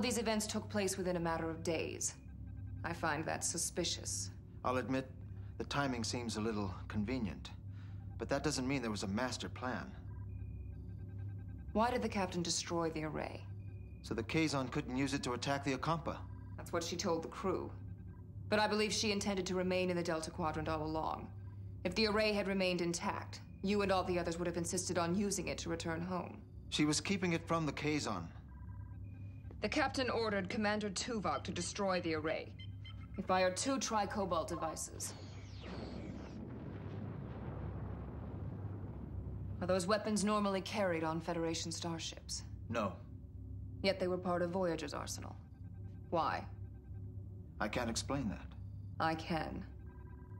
These events took place within a matter of days. I find that suspicious. I'll admit, the timing seems a little convenient. But that doesn't mean there was a master plan. Why did the captain destroy the array? So the Kazon couldn't use it to attack the Ocampa. That's what she told the crew. But I believe she intended to remain in the Delta Quadrant all along. If the array had remained intact, you and all the others would have insisted on using it to return home. She was keeping it from the Kazon. The captain ordered Commander Tuvok to destroy the array. He fired two tri-cobalt devices. Are those weapons normally carried on Federation starships? No. Yet they were part of Voyager's arsenal. Why? I can't explain that. I can.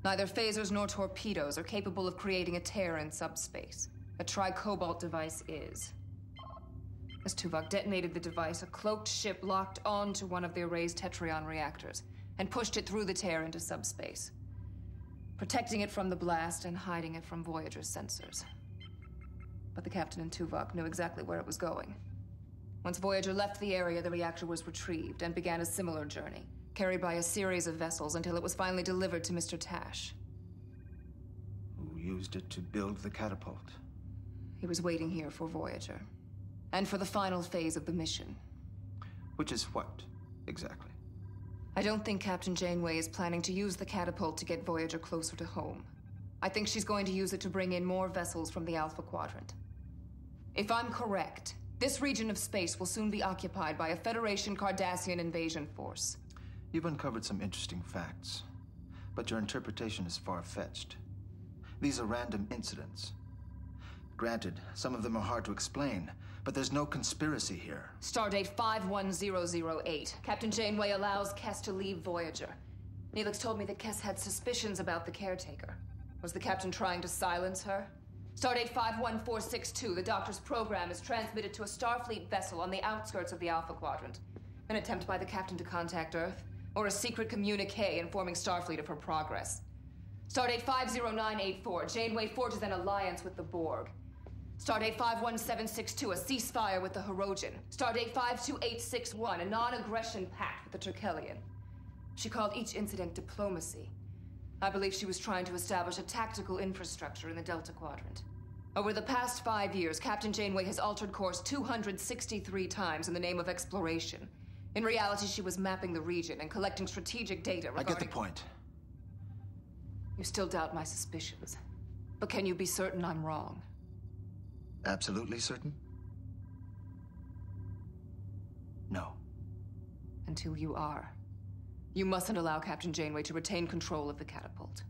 Neither phasers nor torpedoes are capable of creating a tear in subspace. A tri-cobalt device is. As Tuvok detonated the device, a cloaked ship locked onto one of the array's Tetryon reactors and pushed it through the tear into subspace, protecting it from the blast and hiding it from Voyager's sensors. But the captain and Tuvok knew exactly where it was going. Once Voyager left the area, the reactor was retrieved and began a similar journey, carried by a series of vessels until it was finally delivered to Mr. Tash. Who used it to build the catapult? He was waiting here for Voyager. And for the final phase of the mission. Which is what, exactly? I don't think Captain Janeway is planning to use the catapult to get Voyager closer to home. I think she's going to use it to bring in more vessels from the Alpha Quadrant. If I'm correct, this region of space will soon be occupied by a Federation Cardassian invasion force. You've uncovered some interesting facts, but your interpretation is far-fetched. These are random incidents. Granted, some of them are hard to explain, but there's no conspiracy here. Stardate 51008. Captain Janeway allows Kes to leave Voyager. Neelix told me that Kes had suspicions about the caretaker. Was the captain trying to silence her? Stardate 51462, the doctor's program is transmitted to a Starfleet vessel on the outskirts of the Alpha Quadrant. An attempt by the captain to contact Earth, or a secret communique informing Starfleet of her progress. Stardate 50984, Janeway forges an alliance with the Borg. Stardate 51762, a ceasefire with the Hirogen. Stardate 52861, a non-aggression pact with the Terkellian. She called each incident diplomacy. I believe she was trying to establish a tactical infrastructure in the Delta Quadrant. Over the past five years, Captain Janeway has altered course 263 times in the name of exploration. In reality, she was mapping the region and collecting strategic data regarding... I get the point. You still doubt my suspicions. But can you be certain I'm wrong? Absolutely certain? No. Until you are. You mustn't allow Captain Janeway to retain control of the catapult.